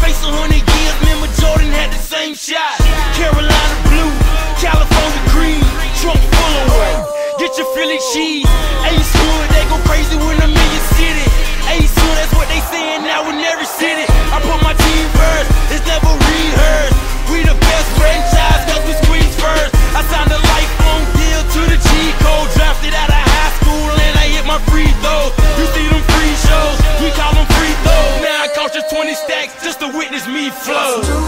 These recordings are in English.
face a hundred years, remember Jordan had the same shot. Carolina blue, California green, trunk full of white. Get your Philly cheese, facts just to witness me flow.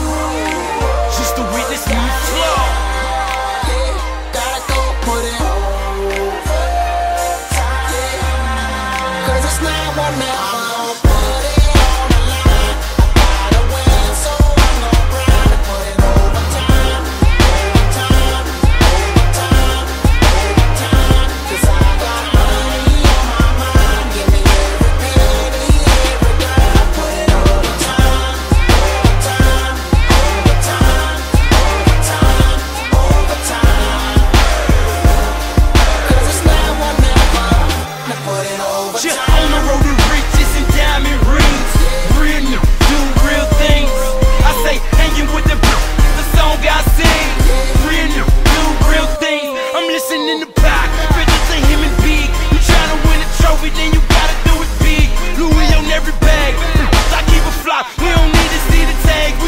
in the back. Fit as a human being. You try to win a trophy, then you gotta do it big. Louis on every bag. I keep a flop. We don't need to see the tag.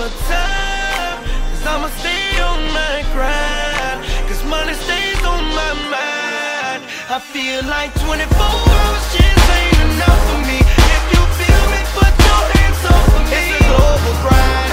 overtime. Cause I'ma stay on my grind. Cause money stays on my mind. I feel like 24 hours just ain't enough for me. If you feel me, put your hands up for me. It's a global grind.